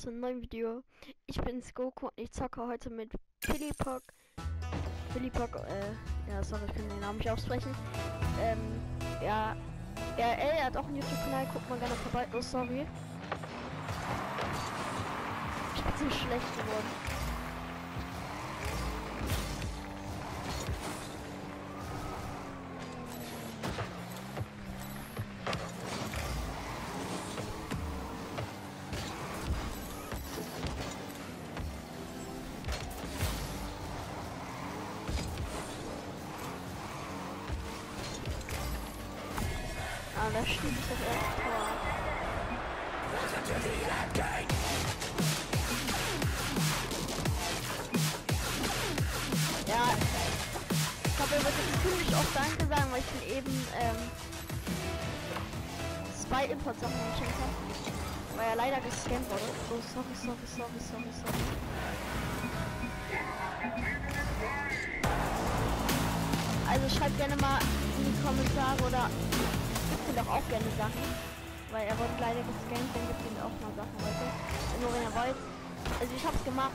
zu einem neuen Video. Ich bin's Goku und ich zocke heute mit Philippok. Philippok, äh, ja, sorry, ich kann den Namen nicht aussprechen. Ähm, ja, er, er hat auch einen YouTube-Kanal, guckt mal gerne vorbei. Oh, sorry. Ich bin zu schlecht geworden. Ah, da steht das erste Tor. Ja, ich glaube, er wird ziemlich oft Danke sagen, weil ich ihn eben ähm, zwei Import-Sachen geschenkt habe. Weil er leider gescannt wurde. Oh, sorry, sorry, sorry, sorry, sorry. Also schreibt gerne mal in die Kommentare oder gibt doch auch gerne Sachen. Weil er wurde leider gescannt, dann gibt ihm auch mal Sachen heute. Nur wenn er wollt. Also ich hab's gemacht.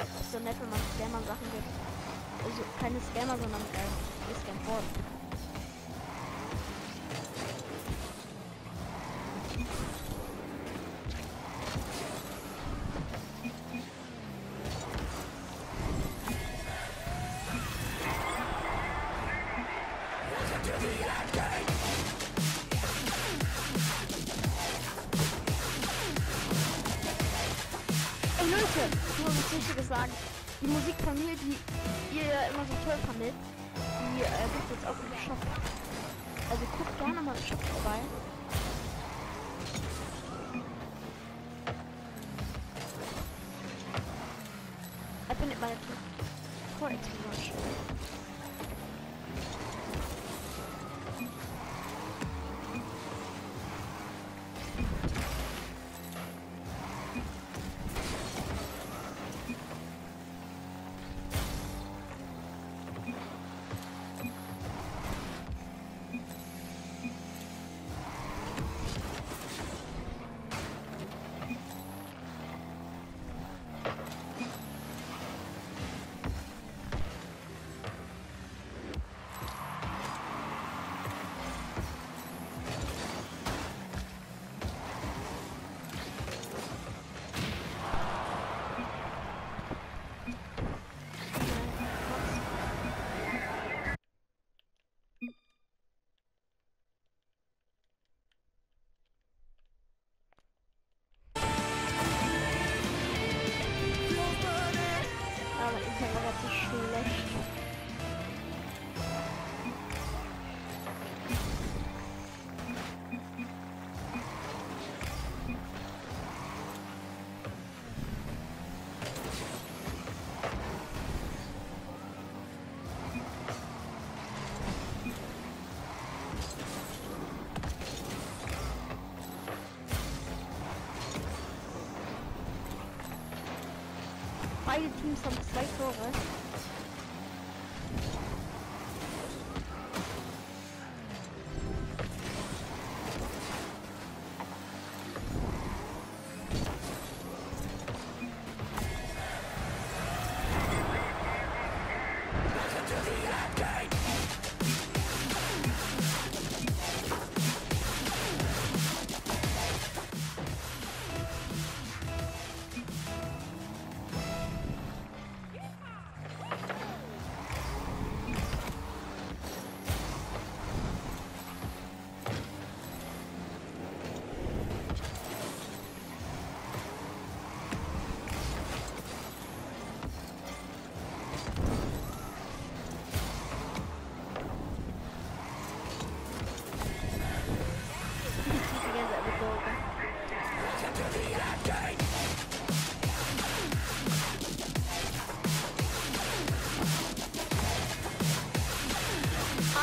Ist so nett, wenn man Scammern Sachen gibt. Also keine Scammer, sondern äh, gescannt worden. Leute, ich muss was Wichtiges sagen. Die Musik von mir, die ihr immer so toll fandet, die äh, gibt jetzt auch im Shop. Also guckt gerne mal im Shop vorbei. Er findet meine Tor-Explosion. Aber Beide Teams haben zwei Tore.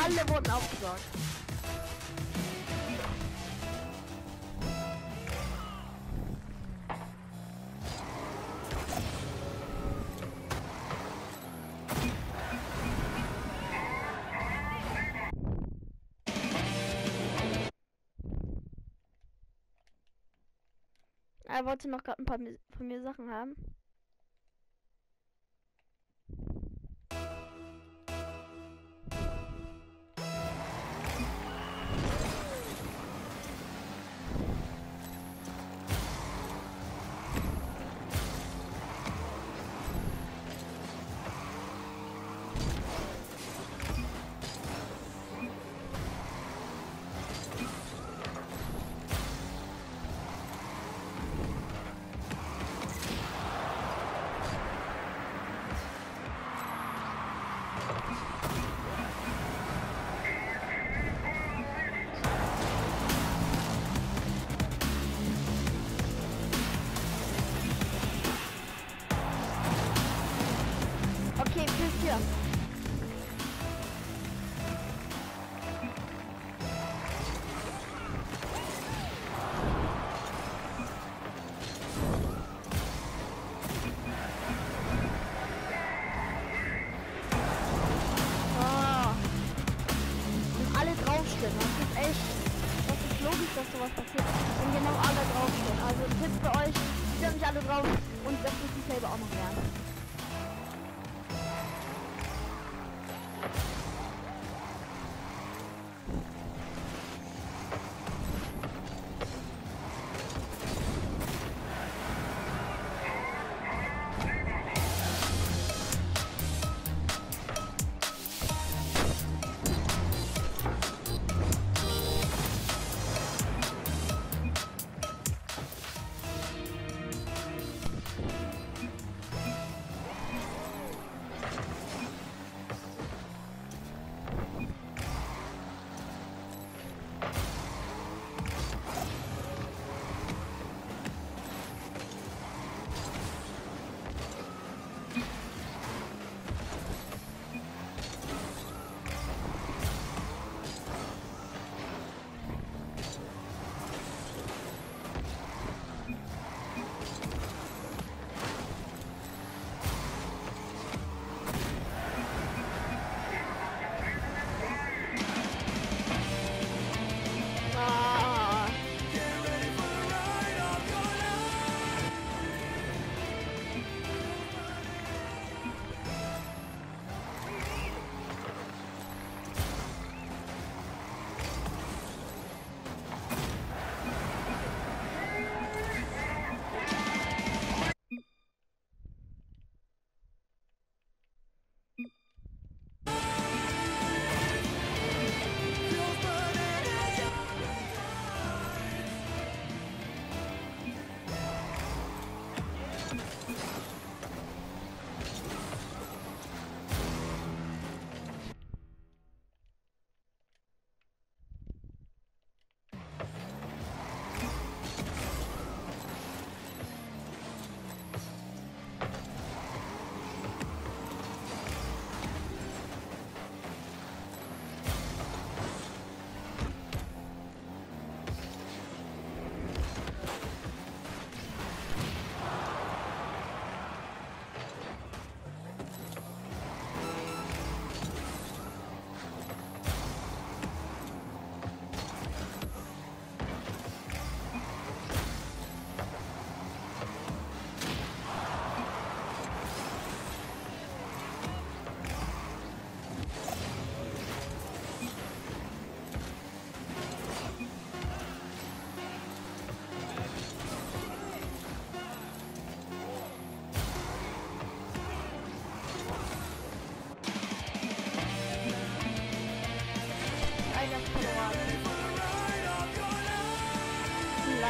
Alle wurden aufgesagt. Er wollte noch gerade ein paar von mir Sachen haben. Alle drauf und das muss ich selber auch noch lernen.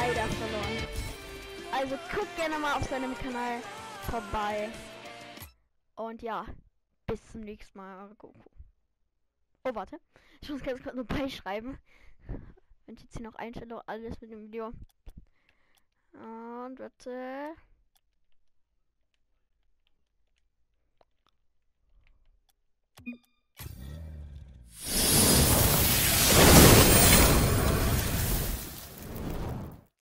leider verloren. Also guckt gerne mal auf seinem Kanal vorbei. Und ja, bis zum nächsten Mal, Goku. Oh, warte. Ich muss ganz kurz nur beischreiben. Wenn ich jetzt hier noch einstelle, alles mit dem Video. Und warte. you